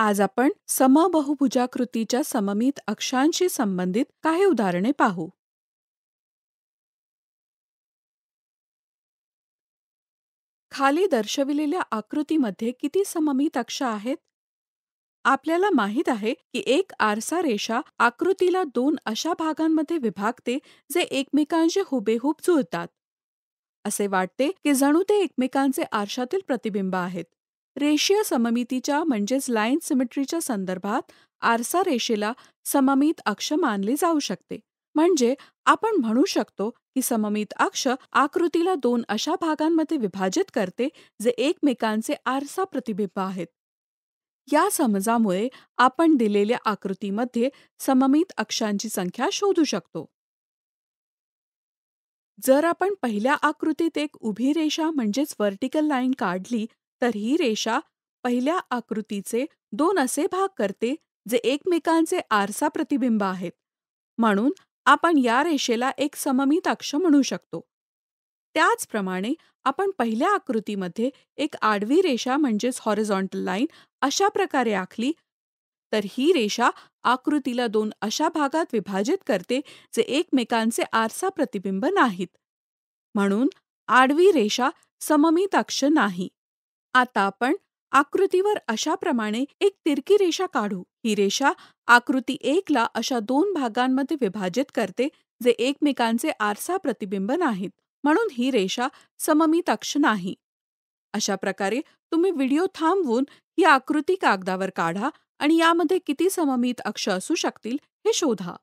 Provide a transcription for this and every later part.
आज आपण समबहुभुजाकृतीच्या सममित अक्षांशी संबंधित काही उदाहरणे पाहू. खाली दर्शविलेल्या आकृतीमध्ये किती सममित अक्ष आहेत? आपल्याला माहीत आहे की एक आरसा रेषा आकृतीला दोन अशा भागांमध्ये विभागते जे एकमेकांशी हुबेहूब जुळतात. असे वाटते की जणू ते एकमेकांचे आरशातील प्रतिबिंब आहेत. रेषीय सममितीच्या म्हणजेच लाईन सिमेट्रीच्या संदर्भात आरसा रेषेला सममित अक्ष मानले जाऊ शकते. म्हणजे आपण म्हणू शकतो की सममित अक्ष आकृतीला दोन अशा भागांमध्ये विभाजित करते जे एकमेकांचे आरसा प्रतिबिंब आहेत. या समजामुळे आपण दिलेल्या आकृतीमध्ये सममित अक्षांची संख्या शोधू शकतो. जर आपण पहिल्या आकृतीत एक उभी रेषा म्हणजेच व्हर्टिकल लाईन काढली तर ही रेषा पहिल्या आकृतीचे दोन असे भाग करते जे एकमेकांचे आरसा प्रतिबिंब आहेत. म्हणून आपण या रेषेला एक सममित अक्ष म्हणू शकतो. त्याचप्रमाणे आपण पहिल्या आकृतीमध्ये एक आडवी रेषा म्हणजेच हॉरिझॉन्टल लाईन अशा प्रकारे आखली तर ही रेषा आकृतीला दोन अशा भागात विभाजित करते जे एकमेकांचे आरसा प्रतिबिंब नाहीत. म्हणून आडवी रेषा सममित अक्ष नाही. आता आपण आकृतीवर अशाप्रमाणे एक तिरकी रेषा काढू. ही रेषा आकृती एकला अशा दोन भागांमध्ये विभाजित करते जे एकमेकांचे आरसा प्रतिबिंब नाहीत. म्हणून ही रेषा सममित अक्ष नाही. अशा प्रकारे तुम्ही व्हिडिओ थांबवून ही आकृती कागदावर काढा आणि यामध्ये किती सममित अक्ष असू शकतील हे शोधा.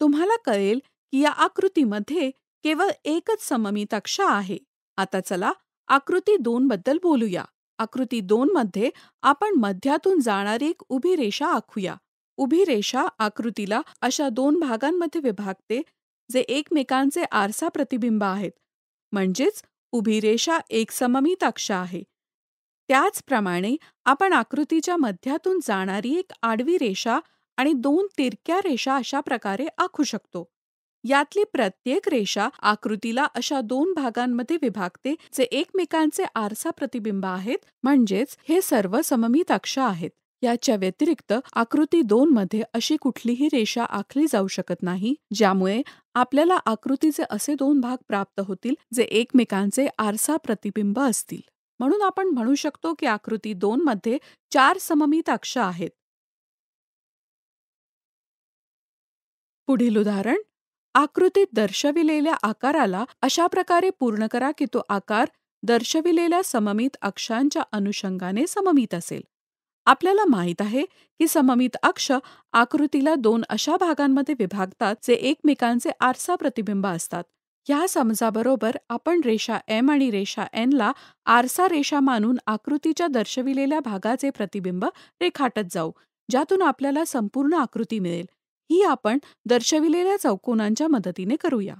तुम्हाला कळेल की या आकृतीमध्ये केवळ एकच सममित अक्ष आहे. आता चला आकृती दोन बद्दल बोलूया. आकृती दोन मध्ये आपण मध्यातून जाणारी एक उभी रेषा आखूया. उभी रेषा आकृतीला अशा दोन भागांमध्ये विभागते जे एकमेकांचे आरसा प्रतिबिंब आहेत. म्हणजेच उभी रेषा एक सममित अक्ष आहे. त्याचप्रमाणे आपण आकृतीच्या मध्यातून जाणारी एक आडवी रेषा आणि दोन तिरक्या रेषा अशा प्रकारे आखू शकतो. यातली प्रत्येक रेषा आकृतीला अशा दोन भागांमध्ये विभागते जे एकमेकांचे आरसा प्रतिबिंब आहेत म्हणजेच हे सर्व सममित अक्ष आहेत. याच्या व्यतिरिक्त आकृती दोन मध्ये अशी कुठलीही रेषा आखली जाऊ शकत नाही ज्यामुळे आपल्याला आकृतीचे असे दोन भाग प्राप्त होतील जे एकमेकांचे आरसा प्रतिबिंब असतील. म्हणून आपण म्हणू शकतो की आकृती दोन मध्ये चार सममित अक्ष आहेत. पुढील उदाहरण आकृतीत दर्शविलेल्या आकाराला अशा प्रकारे पूर्ण करा की तो आकार दर्शविलेल्या सममित अक्षांच्या अनुषंगाने सममित असेल. आपल्याला माहीत आहे की सममित अक्ष आकृतीला दोन अशा भागांमध्ये विभागतात जे एकमेकांचे आरसा प्रतिबिंब असतात. ह्या समजाबरोबर आपण रेषा एम आणि रेषा एन ला आरसा रेषा मानून आकृतीच्या दर्शविलेल्या भागाचे प्रतिबिंब रेखाटत जाऊ ज्यातून आपल्याला संपूर्ण आकृती मिळेल. ही आपण दर्शविलेल्या चौकोनांच्या मदतीने करूया.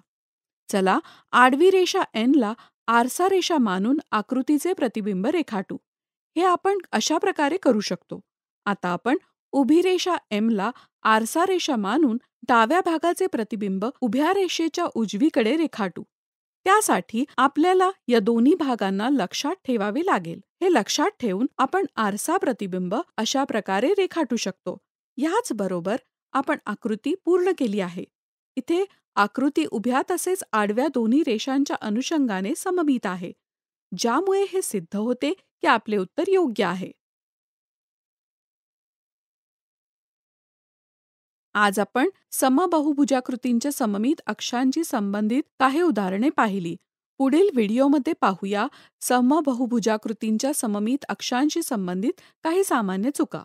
चला आडवी रेषा एनला आरसा रेषा मानून आकृतीचे प्रतिबिंब रेखाटू. हे आपण अशा प्रकारे करू शकतो. आता आपण उभी रेषा एमला आरसा रेषा मानून डाव्या भागाचे प्रतिबिंब उभ्या रेषेच्या उजवीकडे रेखाटू. त्यासाठी आपल्याला या दोन्ही भागांना लक्षात ठेवावे लागेल. हे लक्षात ठेवून आपण आरसा प्रतिबिंब अशा प्रकारे रेखाटू शकतो. ह्याच बरोबर आपण आकृती पूर्ण केली आहे. इथे आकृती उभ्या तसेच आडव्या दोन्ही रेषांच्या अनुषंगाने सममित आहे. ज्यामुळे हे सिद्ध होते की आपले उत्तर योग्य आहे. आज आपण समबहुभुजाकृतींच्या सममित अक्षांशी संबंधित काही उदाहरणे पाहिली. पुढील व्हिडिओमध्ये पाहूया समबहुभुजाकृतींच्या सममित अक्षांशी संबंधित काही सामान्य चुका.